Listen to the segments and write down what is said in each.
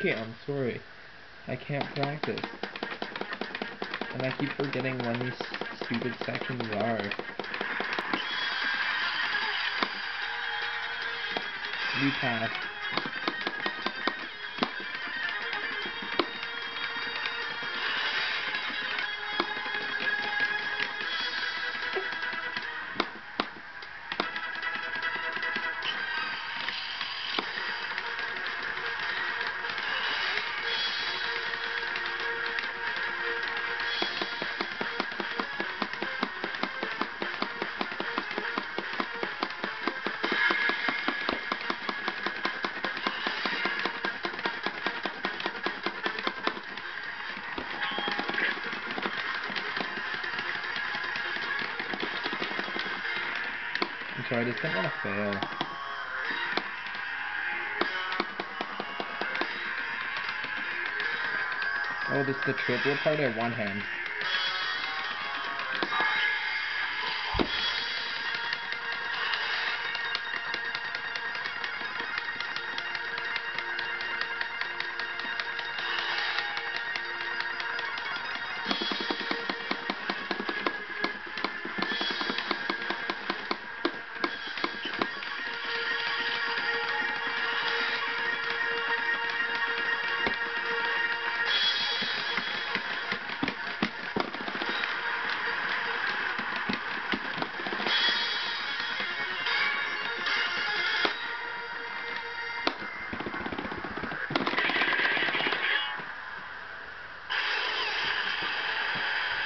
cam, sorry. I can't practice. And I keep forgetting when these stupid sections are. We passed. I'm I just didn't want to fail. Oh, this is the triple part at one hand.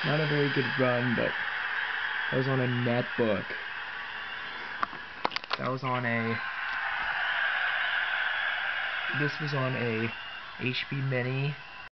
Not a very good run, but that was on a netbook. That was on a. This was on a HP Mini